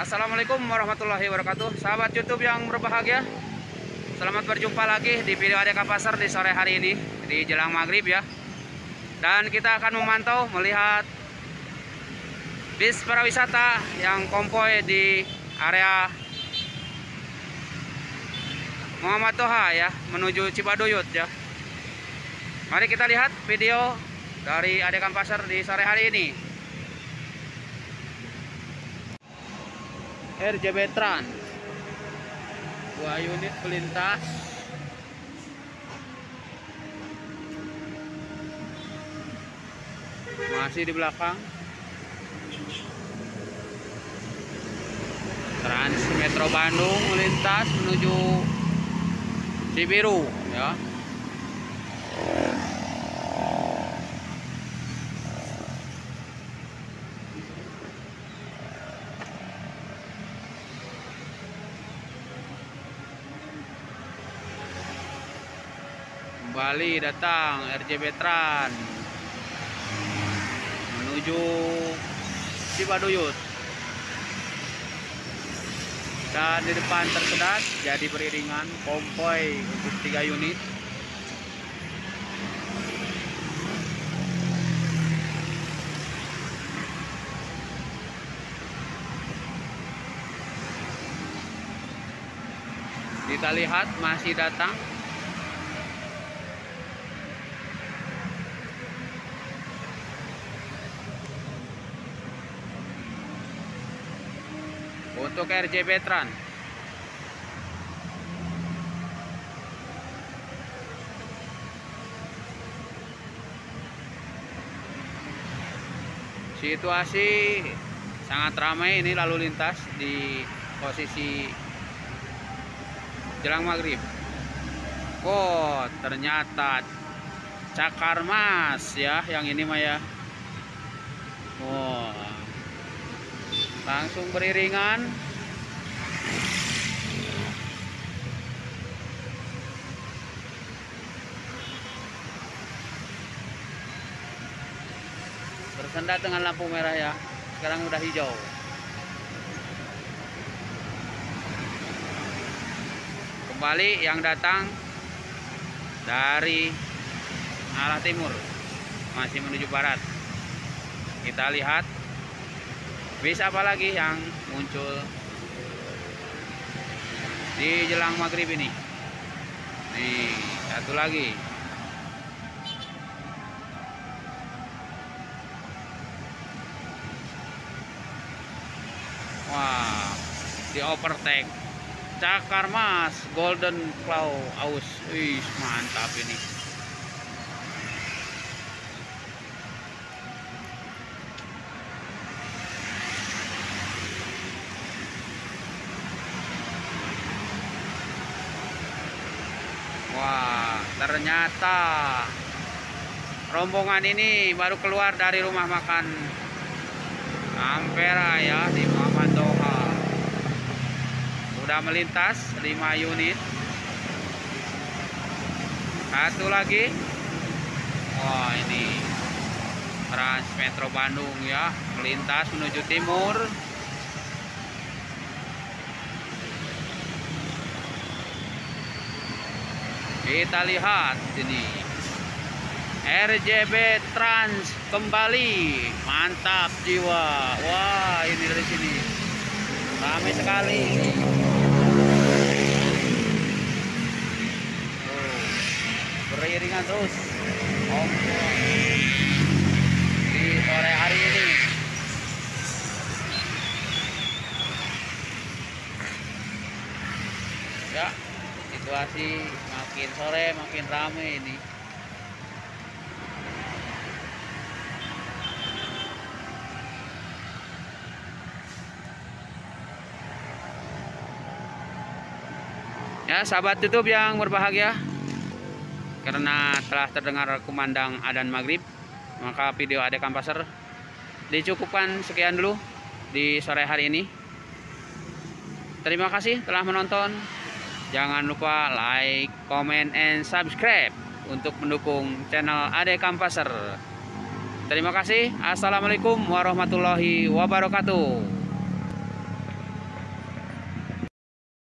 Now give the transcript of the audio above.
Assalamualaikum warahmatullahi wabarakatuh. Sahabat Youtube yang berbahagia Selamat berjumpa lagi di video Adeka Pasar di sore hari ini Di jelang maghrib ya. Dan kita akan memantau melihat Bis pariwisata yang kompoi di area Muhammad Toha ya Menuju Cibaduyut ya. Mari kita lihat video dari Adekan Pasar di sore hari ini RJB Trans dua unit pelintas. Masih di belakang. Trans Metro Bandung melintas menuju Cibiru ya kembali datang RJB Tran menuju Cibaduyut dan di depan tersedat jadi beriringan kompoi untuk tiga unit. Kita lihat masih datang untuk RJ Veteran situasi sangat ramai ini lalu lintas di posisi jelang maghrib. Oh ternyata cakar mas ya yang ini mah ya. Oh langsung beriringan. Bersendat dengan lampu merah ya. Sekarang udah hijau. Kembali yang datang dari arah timur. Masih menuju barat. Kita lihat bisa apa lagi yang muncul di jelang maghrib ini? Nih satu lagi. Wah di overtake. Cakar mas golden claw aus. Wih mantap ini Wah, ternyata rombongan ini baru keluar dari rumah makan Ampera ya di Muhammad Toha. Udah melintas 5 unit. Satu lagi. Wah, ini Trans Metro Bandung ya, melintas menuju timur. Kita lihat ini. RJB Trans kembali. Mantap jiwa. Wah ini dari sini. Ramai sekali. Oh, beriringan terus. Di sore hari ini. Ya situasi makin sore makin ramai ini. Ya sahabat YouTube yang berbahagia. Karena telah terdengar kumandang adan maghrib maka video adekan pasar dicukupkan sekian dulu di sore hari ini. Terima kasih telah menonton Jangan lupa like, comment, and subscribe untuk mendukung channel Ade Kampaser. Terima kasih. Assalamualaikum warahmatullahi wabarakatuh.